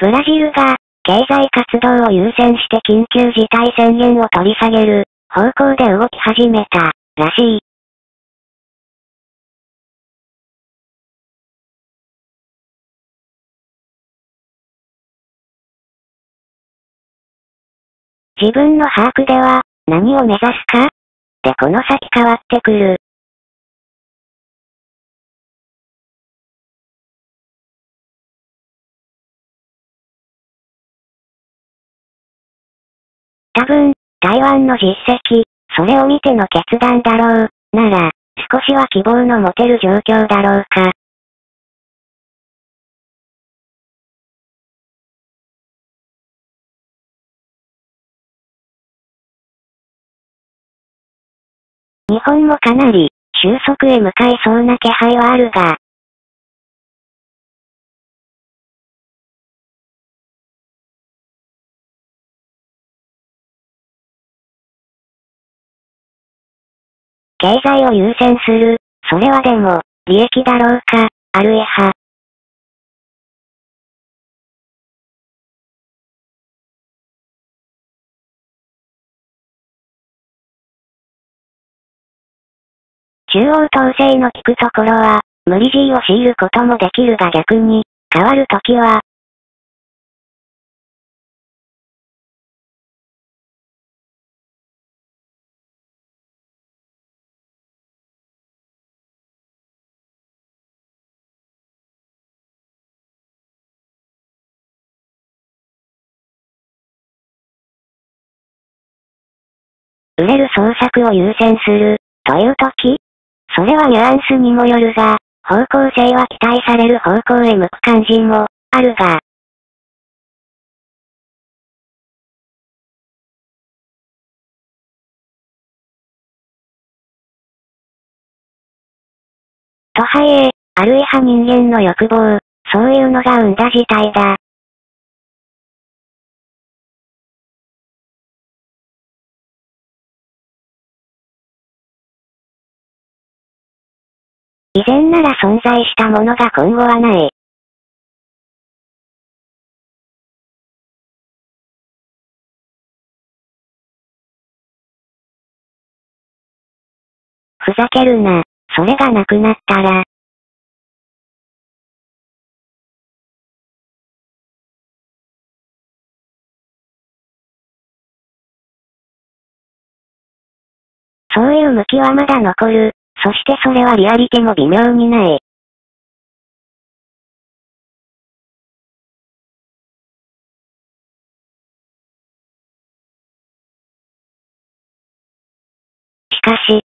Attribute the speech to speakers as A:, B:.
A: ブラジルが、経済活動を優先して緊急事態宣言を取り下げる、方向で動き始めた、らしい。自分の把握では、何を目指すか？でこの先変わってくる。多分、台湾の実績、それを見ての決断だろう、なら、少しは希望の持てる状況だろうか。日本もかなり、収束へ向かいそうな気配はあるが、経済を優先する、それはでも、利益だろうか、あるいは。中央統制の効くところは、無理強いを強いることもできるが逆に、変わるときは、売れる創作を優先する、というときそれはニュアンスにもよるが、方向性は期待される方向へ向く感じも、あるが、とはいえ、あるいは人間の欲望、そういうのが生んだ事態だ。以前なら存在したものが今後はない。ふざけるな、それがなくなったら。そういう向きはまだ残る。そしてそれはリアリティも微妙にない。しかし、